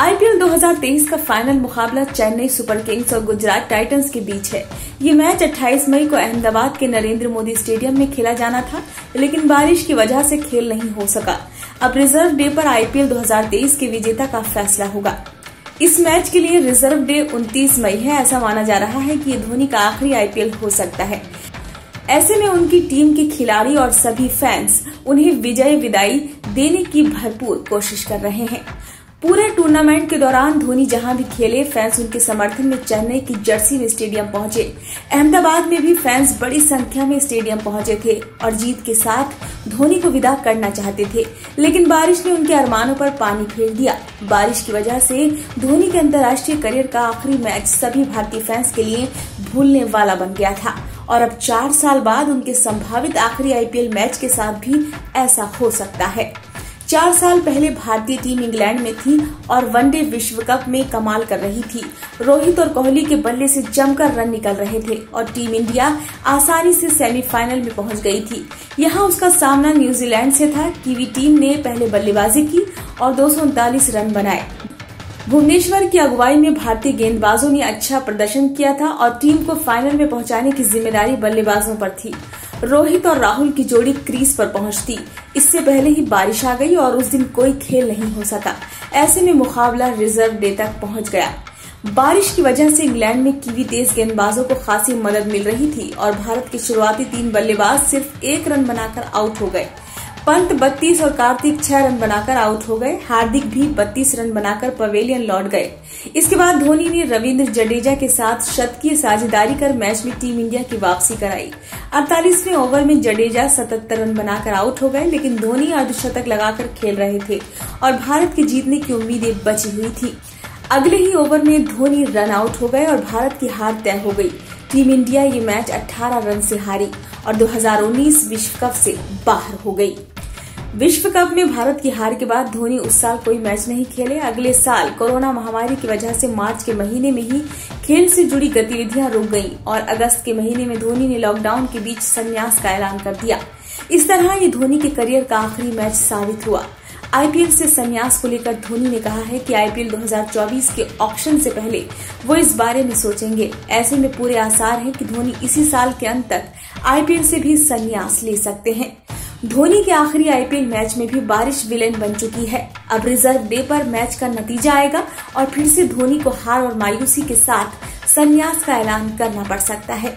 IPL 2023 का final मुकाबला Chennai super Kings और गुजरात टाइटंस के बीच है। ये मैच 28 मई को अहमदाबाद के नरेंद्र मोदी स्टेडियम में खेला जाना था, लेकिन बारिश की वजह से खेल नहीं हो सका। अब रिज़र्व डे पर आईपीएल 2023 के विजेता का फैसला होगा। इस मैच के लिए रिज़र्व डे 29 मई है, ऐसा माना जा रहा है कि ये धोनी का आखिरी आईपीएल हो सकता है। ऐसे में उनकी टीम के खिलाड़ी और सभी फैंस उन्हें विजय विदाई देने की भरपूर कोशिश कर रहे हैं। पूरे टूर्नामेंट के दौरान धोनी जहाँ भी खेले फैंस उनके समर्थन में चेन्नई की जर्सी में स्टेडियम पहुँचे। अहमदाबाद में भी फैंस बड़ी संख्या में स्टेडियम पहुँचे थे और जीत के साथ धोनी को विदा करना चाहते थे। लेकिन बारिश ने उनके अरमानों पर पानी फेर दिया। बारिश की वजह से धोनी के अंतर्राष्ट्रीय करियर का आखिरी मैच सभी भारतीय फैंस के लिए भूलने वाला बन गया था। और अब चार साल बाद उनके संभावित आखिरी आईपीएल मैच के साथ भी ऐसा हो सकता है। चार साल पहले भारतीय टीम इंग्लैंड में थी और वनडे विश्व कप में कमाल कर रही थी। रोहित और कोहली के बल्ले से जमकर रन निकल रहे थे और टीम इंडिया आसानी से सेमीफाइनल में पहुँच गई थी। यहाँ उसका सामना न्यूजीलैंड से था। कीवी टीम ने पहले बल्लेबाजी की और दो सौ उनतालीस रन बनाए। भुवनेश्वर की अगुवाई में भारतीय गेंदबाजों ने अच्छा प्रदर्शन किया था और टीम को फाइनल में पहुँचाने की ज़िम्मेदारी बल्लेबाजों पर थी। रोहित और राहुल की जोड़ी क्रीज पर पहुँचती। इससे पहले ही बारिश आ गई और उस दिन कोई खेल नहीं हो सका। ऐसे में मुकाबला रिज़र्व डे तक पहुँच गया। बारिश की वजह से इंग्लैंड में कीवी तेज गेंदबाजों को खासी मदद मिल रही थी और भारत के शुरुआती तीन बल्लेबाज सिर्फ़ एक रन बनाकर आउट हो गए। पंत 32 और कार्तिक छह रन बनाकर आउट हो गए। हार्दिक भी 32 रन बनाकर पवेलियन लौट गए। इसके बाद धोनी ने रविंद्र जडेजा के साथ शतकीय साझेदारी कर मैच में टीम इंडिया की वापसी कराई। अड़तालीसवें ओवर में जडेजा सतहत्तर रन बनाकर आउट हो गए, लेकिन धोनी अर्धशतक लगाकर खेल रहे थे और भारत के जीतने की उम्मीदें बची हुई थी। अगले ही ओवर में धोनी रन आउट हो गए और भारत की हार तय हो गई। टीम इंडिया ये मैच 18 रन से हारी और 2019 विश्व कप से बाहर हो गई। विश्व कप में भारत की हार के बाद धोनी उस साल कोई मैच नहीं खेले। अगले साल कोरोना महामारी की वजह से मार्च के महीने में ही खेल से जुड़ी गतिविधियाँ रुक गईं और अगस्त के महीने में धोनी ने लॉकडाउन के बीच संन्यास का ऐलान कर दिया। इस तरह ये धोनी के करियर का आखिरी मैच साबित हुआ। आईपीएल से संन्यास को लेकर धोनी ने कहा है कि आईपीएल 2024 के ऑक्शन से पहले वो इस बारे में सोचेंगे। ऐसे में पूरे आसार हैं कि धोनी इसी साल के अंत तक आईपीएल से भी संन्यास ले सकते हैं। धोनी के आखिरी आईपीएल मैच में भी बारिश विलेन बन चुकी है। अब रिज़र्व डे पर मैच का नतीजा आएगा और फिर से धोनी को हार और मायूसी के साथ संन्यास का ऐलान करना पड़ सकता है।